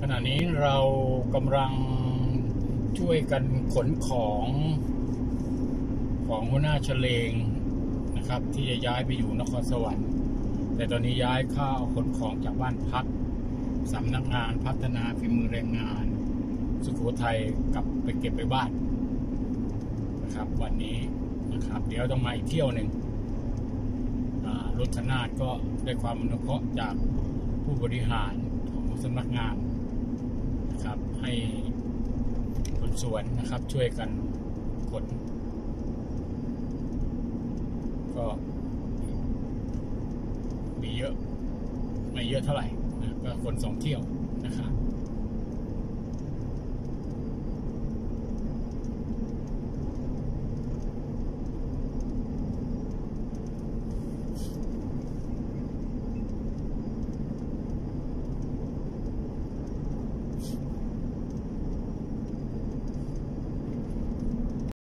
ขณะนี้เรากำลังช่วยกันขนของของหัวหน้าเฉลงนะครับ ที่จะย้ายไปอยู่นครสวรรค์แต่ตอนนี้ย้ายข้าวขนของจากบ้านพักสำนักงานพัฒนาฝีมือแรงงาน สุโขทัยกลับไปเก็บไปบ้านนะครับ วันนี้นะครับ เดี๋ยวต้องมาอีกเที่ยวหนึ่งรถชนาดก็ได้ความอนุเคราะห์จากผู้บริหารของสำนักงาน ให้คนสวนนะครับ ช่วยกันขนก็มีเยอะ ไม่เยอะเท่าไหร่นะก็คนสองเที่ยวนะครับ